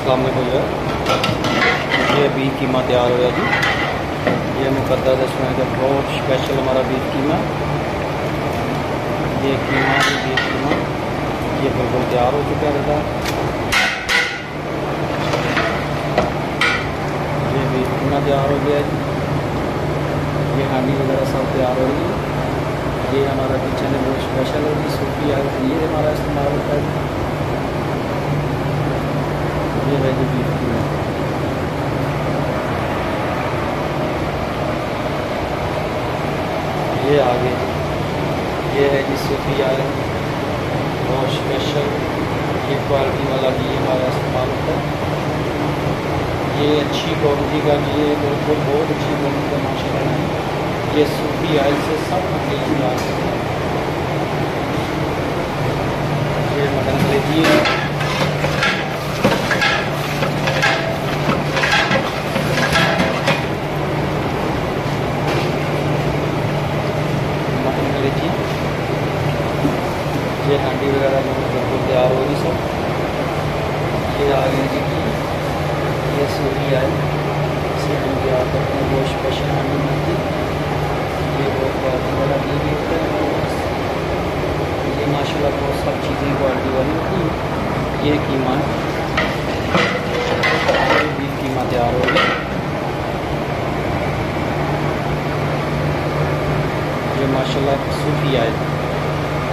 अस्सलाम वालेकुम ये बीफ कीमा तैयार हो गया जी। ये मुकद्दर रेस्टोरेंट का बहुत स्पेशल हमारा बीफ कीमा ये कीमा ये बीफ कीमा। ये बिल्कुल तैयार हो चुका रहता ये बीफ कीमा तैयार हो गया जी। ये हांडी वगैरह सब तैयार हो है। ये हमारा किचन है, बहुत स्पेशल है जी। सूफी है ये हमारा इस्तेमाल होता है ये है जी बीफ कीमा ये आगे। ये है जी सूफी आयरन बहुत स्पेशल ये क्वालिटी वाला भी हमारा इस्तेमाल होता है। ये अच्छी क्वालिटी का भी है बिल्कुल बहुत अच्छी क्वालिटी का माशा है। ये सूफी आयल से सब मटेरियल तैयार करते हैं ये मटन लीजिए ये हांडी वगैरह बिल्कुल तैयार हो रही सब। ये आ गई जी की, ये सूरी आई। इसे हम तैयार करते हैं बहुत स्पेशल हांडी मिलती ये बहुत क्वालिटी वाला घी भी होता है। ये माशाल्लाह बहुत सब चीज़ें क्वालिटी वाली होती ये कीमा बीफ कीमा तैयार हो गया ये माशाल्लाह सूफी आए।